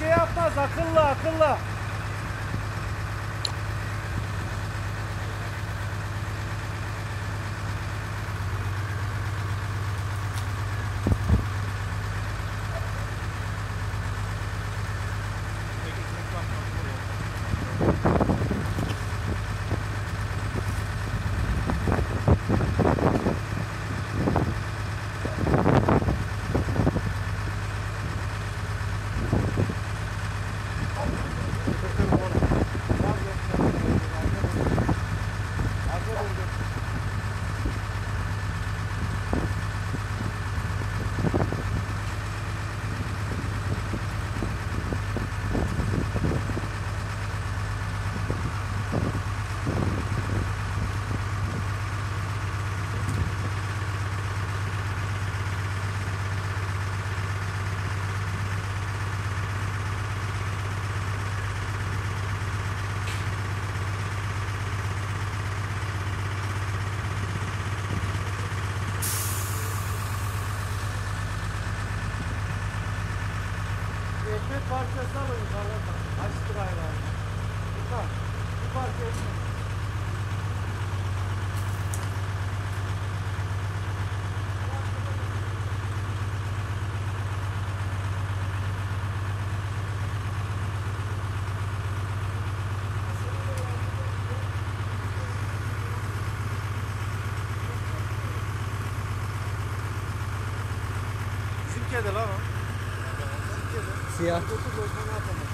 şey yapmaz akılla akılla. Ekmek parçası alın yukarıdan. Açtır hayvanı. Yukarı. Bu parça ekmek. Bizim kedi lan o. Rusya.